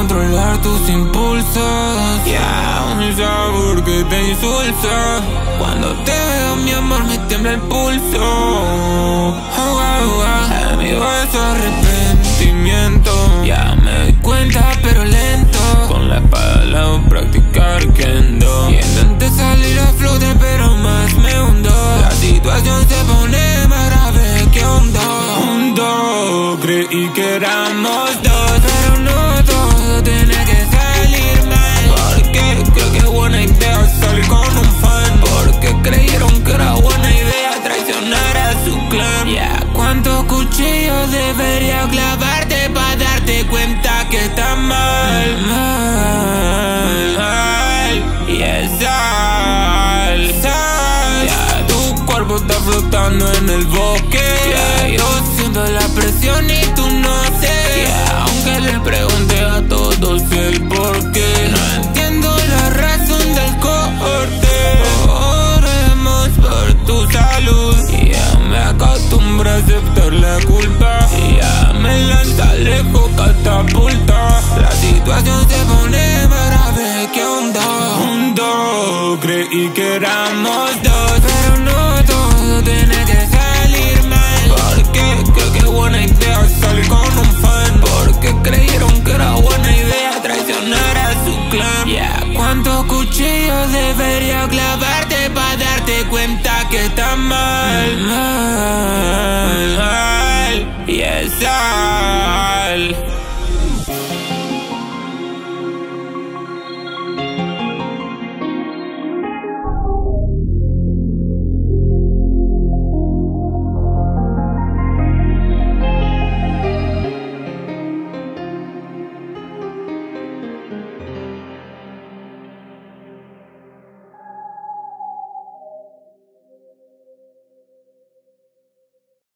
controlar tus impulsos. Ya, un sabor que te insulta. Cuando te veo, mi amor, me tiembla el pulso. Oh, oh, oh. Amigo, es arrepentimiento. Ya me doy cuenta, pero lento. Con la espada al lado, practicar kendo. Y intenté salir a flote, pero más me hundo. La situación se pone más grave que hondo. Hundo, creí que éramos dos, clan. ¿cuántos cuchillos debería clavarte para darte cuenta que está mal? Mal, mal. Y es sal, sal. Ya, tu cuerpo está flotando en el bosque. Ya, yo siento la presión y aceptar la culpa. Ya me lanza lejos catapulta. La situación se pone más grave que onda. Hundo, creí que éramos dos, pero no todo tiene que salir mal. Porque creo que buena idea salir con un fan. Porque creyeron que era buena idea traicionar a su clan. Ya, ¿cuántos cuchillos debería clavarte para darte cuenta que está mal?